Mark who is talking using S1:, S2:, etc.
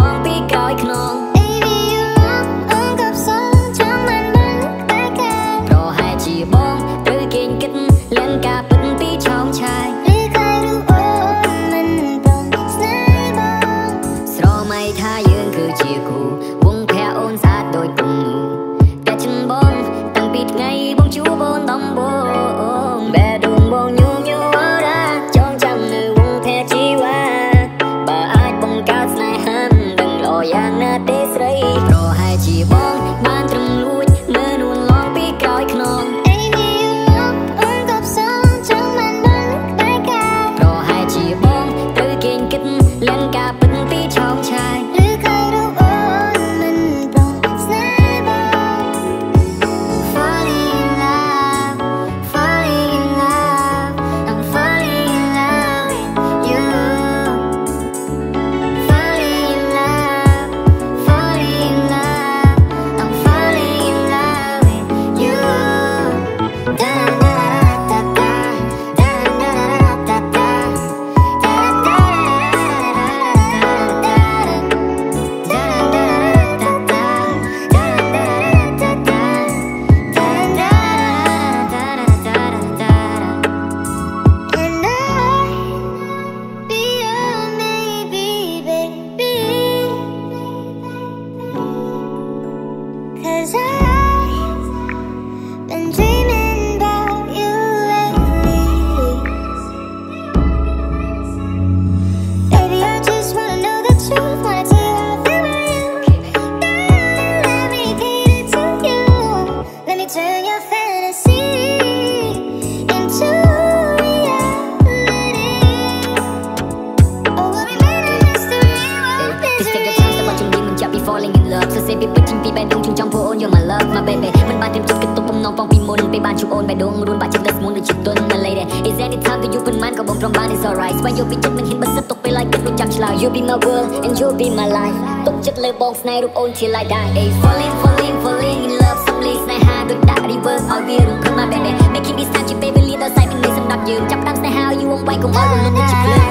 S1: ស្រមៃថាយើងគឺជាគូវងភ័ក្រអូនស្អាតដូចគំនូ in love សរសេរពីពេញចេញពីបេះដូងជូនចង់ពួកអូន you're my love my baby មិនបានត្រៀមចិត្តគិតទុកបំណងផងពីមុនពេលបានជួបអូនបេះដូងរួនបាក់ចិត្តលើស្មូនដូចជាទុន my lady is anytime that you put mine ក៏បងព្រមបាន is alright ស្វែងយល់ពីចិត្តនឹងហ៊ានបើសិនទុកពេល like គិតដូចចាំឆ្លើយ you be my world and you be my life ទុកចិត្តលើបងស្នេហ៍រូបអូន till I die hey falling falling falling in love សំលេងស្នេហាដូចដាក់ reverse ឲ្យវារំភើប my baby making this time ជាពេលវេលាដ៏សែនមានន័យសម្រាប់យើងចាប់ផ្ដើមស្នេហាឲ្យយូរអង្វែងកុំឲ្យរលត់ដូចជាភ្លើង
S2: Da